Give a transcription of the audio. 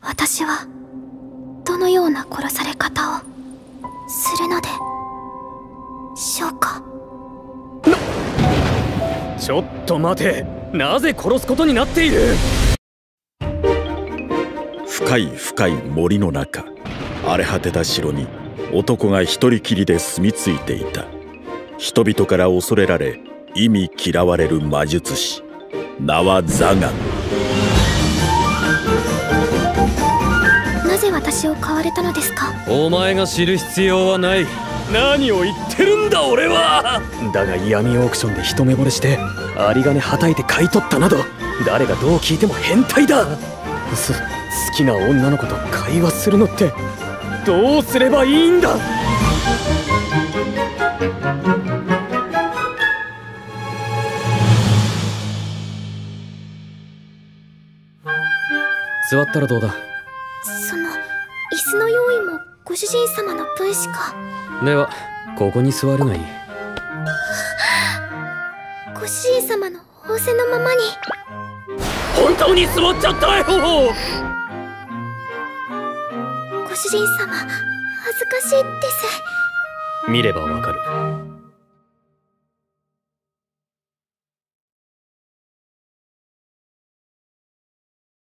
私はどのような殺され方をするのでしょうか？ちょっと待て。なぜ殺すことになっている？深い深い森の中荒れ果てた城に男が一人きりで住み着いていた。人々から恐れられ意味嫌われる魔術師名はザガンぜ私を買われたのですか？お前が知る必要はない。何を言ってるんだ俺は。だが闇オークションで一目惚れして有り金はたいて買い取ったなど誰がどう聞いても変態だ。す好きな女の子と会話するのってどうすればいいんだ？座ったらどうだ？子の用意もご主人様の分しか。ではここに座るがいい。ご主人様の仰せのままに。本当に座っちゃったよ！ご主人様恥ずかしいです。見ればわかる